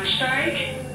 Bahnsteig